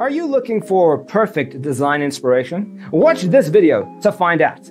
Are you looking for perfect design inspiration? Watch this video to find out.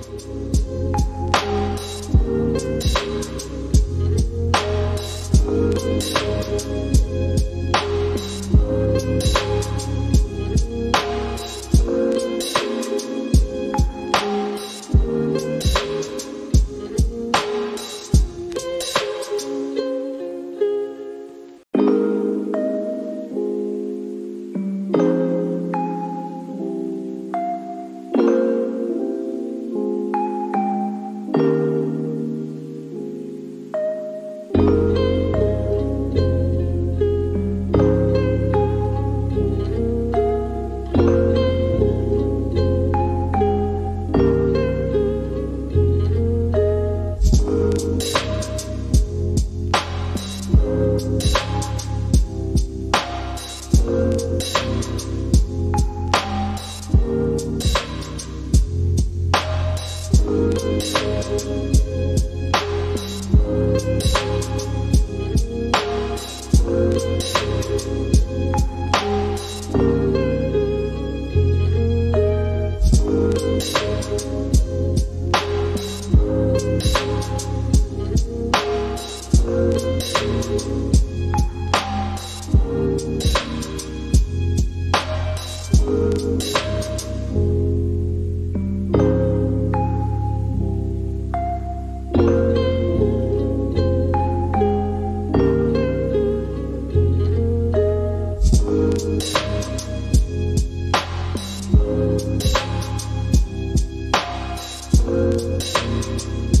Bye.